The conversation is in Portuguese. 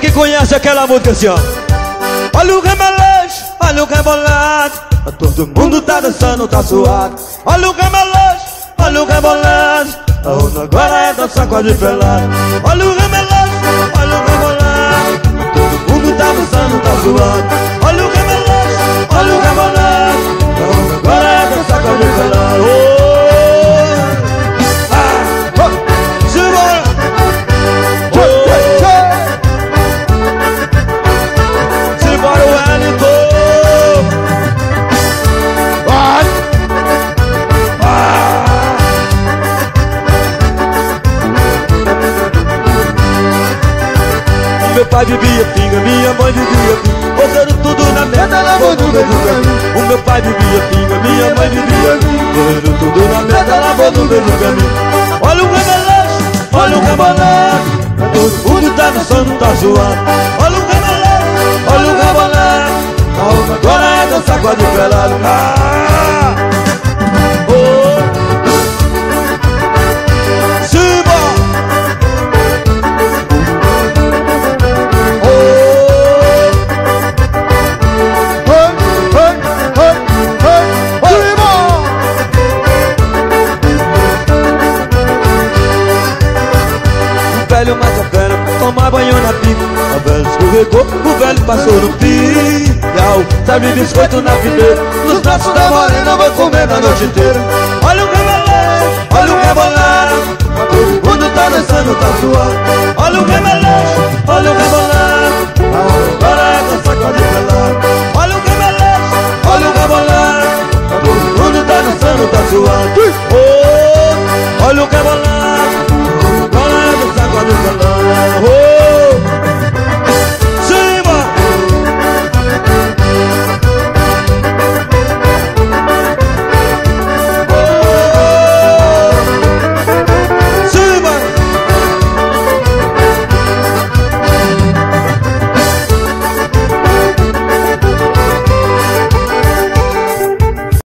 que conhece aquela música assim, ó? Olha o remeleixo, olha o rebolado. Todo mundo tá dançando, tá suado. Olha o remeleixo, olha o rebolado. A onda agora é dançar quase pelado. Olha o remeleixo, pai bebia pinga, minha mãe bebia pinga Correram tudo na merda, lavou no mesmo caminho O meu pai bebia pinga, minha mãe bebia pinga Correram tudo na merda, lavou no mesmo caminho Olha o rebelete, olha o rebelete Todo mundo tá dançando, tá zoando. Olha o rebelete, olha o onda agora é dançar com a de pelado velho mais a velha tomar banho na pica A velha escorregou, o velho passou no piau Sabe biscoito na fileira Nos braços da morena vou comer na noite inteira. Olha o remeleixo, olha o rebolado Todo mundo tá dançando, tá suado Olha o remeleixo,